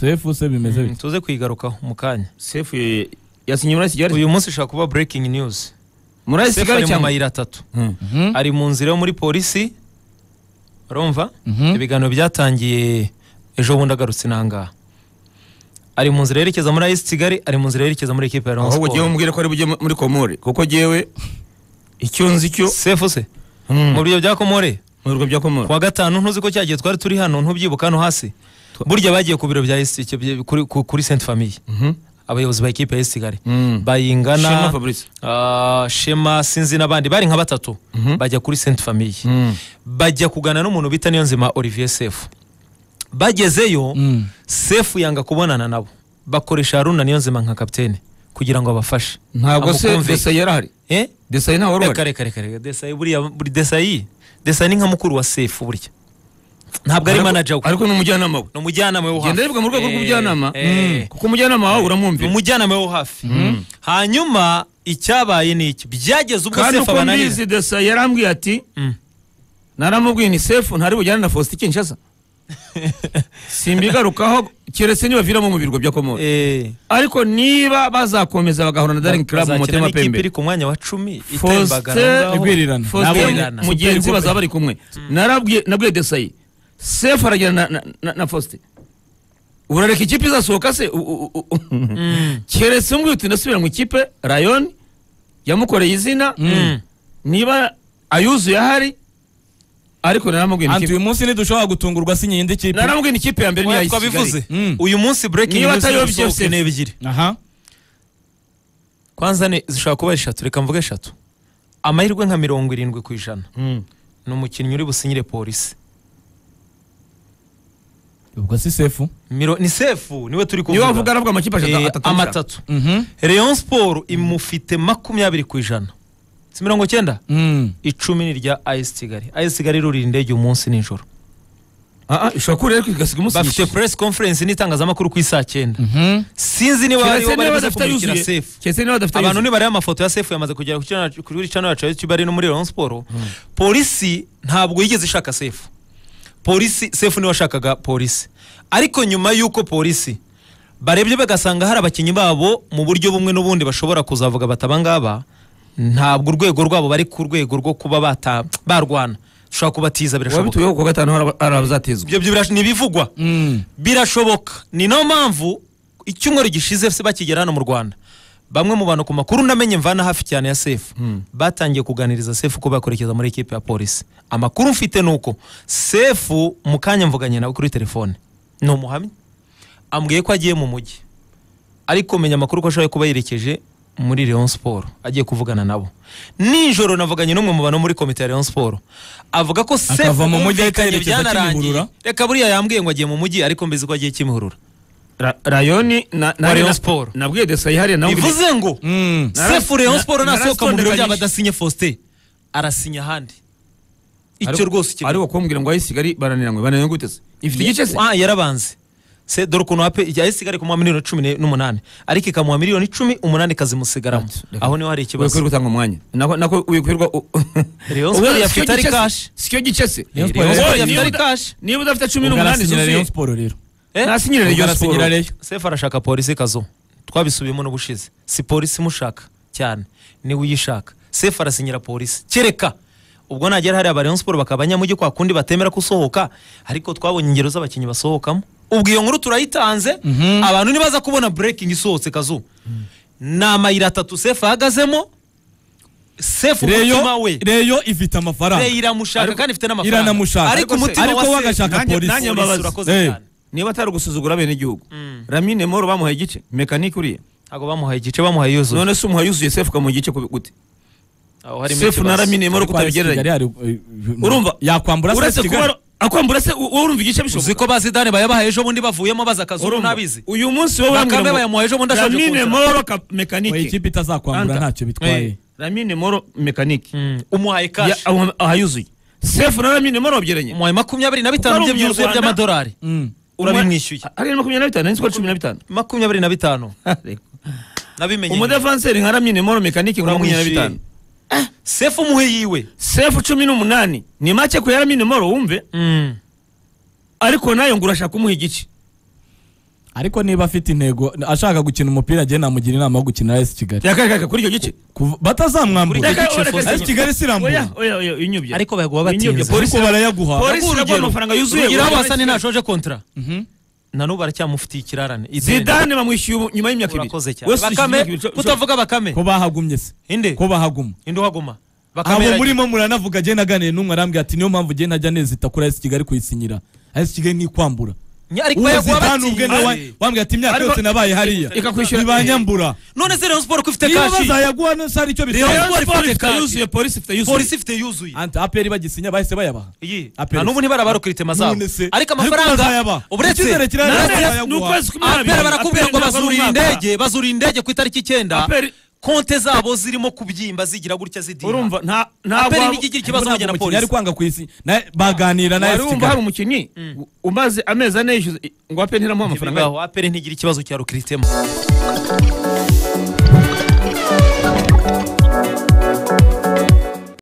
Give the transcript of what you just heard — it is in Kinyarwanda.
sefu se bimeze bite tuze kuyigarukaho mu kanya. Sefu ye- yasinye muri kigali. Uyu munsi ishobora kuba breaking news. Muri sefu kigali ari mu mayira atatu. Mm. Mhm. ari mu nzira yo muri polisi. Urumva? Mhm. ibiganiro byatangiye ejo bundi agarutse nangaha ari mu nzira yerekeza muri ayisi kigali ari mu nzira yerekeza muri ekipe ya Rayon ahubwo ugiye umubwire ko ari bujye muri komore. Kuko jyewe icyo nzi cyo sefu se mu biryo bya komore? Mu birwa bya komore. Kuwa gatanu ntuzi ko cyagiye twari turi hano ntubyibuka hano hasi. Burya bagiye ku biro bya kuri, ku- kuri Sainte Famille. Mhm. abayobozi ba ekipe Kigali. Mm. bayingana Shema ah, Shema sinzi n'abandi bari nka batatu Mhm. bajya kuri Sainte Famille. Mm. bajya kugana n'umuntu bita Niyonzima Olivier Sefu. Bagezeyo Mm. Sefu yanga kubonana nabo. Bakoresha Haruna Niyonzima nka kapitene kugira ngo abafashe. Ntabwo se desayi yarahari eh? Desayi ntawe wari reka uhari? reka reka reka Desayi buriya buri Desayi Desayi ni nka mukuru wa Sefu burya. Ntabwo ari manager we ariko ni umujyanama we. Ni umujyanama we wo hafi. genda rivuga mu rwego Eh, rw'ubujyanama eh. Mm. kuko umujyanama wawe ni uramwumvira umujyanama we wo hafi. Hanyuma icyabaye ni iki? Byageze ubwo kandi sefu uko abananira mbizi desayi yarambwiye ati naramubwiye ni sefu ntari bujyane na faustin kinshasa. Simbigarukaho keretse nibaviramo mu birwa bya komore Eh, ariko niba bazakomeza bagahura na daring club mu n'ikipe pembe. iri ku mwanya wa cumi itembagara Faustin- aho ngaho. mugenzi bazaba bari kumwe. Narabwiye nabwiye desayi sefu arajyana na, na, na, na faustin urareka ikipe izasohoka se? U- u- u- u- Mm. keretse umbwiye uti ndasubira mu ikipe rayon yamukoreye izina Mm. niba ayuzuye ahari ariko anti ikipe uyu munsi ntidushobora gutungurwa sinye indi kipe naramubwiye ni ikipe ya mbere twabivuze Mm. uyu munsi breaking Niba atayobye Sefu. ni ebyiri. Aha. Kwanza ni zishobora kuba eshatu reka mvuge eshatu. Amahirwe nka mirongo irindwi ku ijana. Ni umukinnyi uri businyire polisi. Ubwo si sefu Miro, ni sefu ni we turi kuvuga. Wavuga aravuga amakipe atatu Eh, atatu amatatu. Mhm. Rayon Sport imufite makumyabiri ku ijana. Si mirongo cyenda Mm. icumi ni rya AS Kigali. AS Kigali rurira indege umunsi nijoro. Ah, ah, ishobora kuba rero igasiga bafite umusinyishije press conference n'itangazamakuru ku isaa cyenda. Mhm. sinzi niba bari badafite kumurikira yuzuye. sefu keretse niba badafite abantu nibareba amafoto ya sefu yamaze kugera kuri channel yacu ya YouTube ari no muri Rayon Sport. Polisi ntabwo yigeze ishaka sefu polisi sefu ni we washakaga polisi. Ariko nyuma y'uko polisi barebye bagasanga hari abakinnyi babo mu buryo bumwe n'ubundi bashobora kuzavuga bati abangaba ntabwo urwego rwabo bari ku rwego rwo kuba barwana. Dushobora kubatiza birashoboka. Wabituyeho ku wa gatanu hari aba- hari abazatezwa ibyo byo birash- ntibivugwa. Mm. birashoboka. Ni na yo mpamvu icyumweru gishize bakigera hano mu rwanda. Bamwe mu bantu ku makuru namenye mvana hafi cyane ya sefu batangiye kuganiriza sefu ko bakorekeza muri ekipe ya polisi amakuru mfite ni uko sefu mu kanya mvuganye nawe kuri telefone. Ni umuhamya. Ambwiye ko agiye mu mujyi. Ariko menya amakuru ko ashoboye kuba yerekeje muri Rayon Sport. Agiye kuvugana nabo. Nijoro navuganye n'umwe mu bantu muri komite ya Rayon Sport. Avuga ko sefu mu mujyi ahita yerekeza. Kimihurura. reka buriya yambwiye ngo agiye mu mujyi ariko mbizi ko agiye kimihurura. Ra- rayoni na- Rayon na- Sport. nabwiye desayi hariya nawe bivuze ngo Mm. Sefu Rayon na- Sport nasohoka mu biro byabo adasinye Faustin. Arasinya ahandi. Icyo rwose ikintu ariko kumbwira ngo ayisi kigali baraniranywe bananiwe gute se? Ifite igice se? Ah, yarabanze. Se dore ukuntu wape ijya isigare kumuha miliyoni cumi ne- n'umunani. Ariko ikamuha miliyoni icumi umunani ikazimusigaramo Reka. aho ni ho hari ikibazo. Gutanga umwanya. Nako u- Rayon Ubu Sport si yafite ari cash. si cyo gice se? Rayon niba yafite ari cash. niba udafite cumi n'umunani arasinyira Rayon zuzuye Sport rero. Nasinyira Ubwo Rayon arasinyira Sport Rayon. sefu arashaka polisi kazo. Twabisubiyemo n'ubushize. Si polisi imushaka cyane. Niwe uyishaka. Sefu arasinyira polisi kereka! Ubwo nagera hariya ba Sport bakaba abanyamujyi kwa kundi batemera ko usohoka ariko twabonye ingero z'abakinnyi basohokamo. Ubwo iyo nkuru turayitanze abantu nibaza kubona breaking isohotse kazu ni amayira atatu sefu ahagazemo. Sefu umutima reyo we. Reyo ifite amafaranga. Iramushaka kandi ifite n'amafaranga. iranamushaka. ariko umutima wa sefu Nanjye- mbabaza. urakoze cyane niba atari ugusuzugura abenegihugu ramine moro bamuhaye igice mekanike uriya. Ntabwo bamuhaye igice bamuhaye yuzuye none se umuha yuzuye sefu ukamuha igice gute? Aho sefu na ramine moro kutabigereranya hari, eh, urumva? Yakwambura se Kigali. akwambura se wowe urumva igice bishoboka? Ko bazidane bayabahaye ejo bundi bavuyemo baza Urumva? ntabizi uyu munsi wowe Bakame bayamuhaye ejo bundi ashaje ramine kunzira. moro mekanike. Ikipe itazakwambura ntacyo bitwaye. Eh, ramine moro mekanike. Mm, umuhaye kashi amuha- ahayuzuye sefu na ramine moro babyeranye umuhaye makumyabiri na bitanu by'amadolari. Mm. Urabimwishyuye ari makumyabiri na bitanu nzi ko cumi na bitanu? Makumyabiri na bitanu. Nabimenye umudefanseri nka ramine moro mekanike ngo makumyabiri na bitanu. Sefu umuhe yiwe sefu cumi n'umunani. Ni make ku ya ramine moro wumve? Mm. ariko na yo ngo urashaka kumuha igice. Ariko niba afite intego ashaka gukina umupira agenda namugira inama yo gukina AS Kigali. Reka reka kuri icyo gice. Batazamwambura. Kuri icyo Reka, gice reka, AS Kigali inyubye. Ariko bayaguha batinze ariko barayaguha. Polisi iraguha amafaranga yuzuye. Urugero. Polisi- Hasani ntashoje kontra Mhm. na n'ubu aracyamufitiye ikirarane. Zidane bamwishyuye nyuma y'imyaka ibiri. Bakame kutavuga bakame. Ko bahagumye se. Inde? Ko bahaguma. Inde uhaguma. Abo murimo muranavuga agenda aganira n'umwe arambwira ati niyo mpamvu agenda ajya nezita kuri AS Kigali kuyisinyira AS Kigali ni zidane ubwe nawe wambwira ati imyaka yose nabaye hariya. ntibanyambura none se Rayon Sport ko ifite niba kashi bazayaguha nose hari icyo Rayon bitwaye Sport Polisi ifite yuzuye polisi ifite yuzuye. Polisi ifite yuzuye. Ante aperi bagisinya bahise bayabaha Aperi. n'ubu ntibarabarukira zabo None se. ariko amafaranga bazayabaha. uretse Icyizere kirahari na- bazayaguha. ni ukwezi kumwe aperi barakubwira ngo bazurira indege bazurira indege ku itariki icyenda. Konte zabo zirimo kubyimba zigira gutya zidira urumva nta ntabwo aperi waba- ntikigira ikibazo na ari polisi? Kwanga ku isi baganira na AS wumva hari umukinnyi? Umaze amezi ane yishyuza ngo aperi ntiramuha amafaranga? Ntibibaho, aperi ntigira ikibazo cya rukiritemo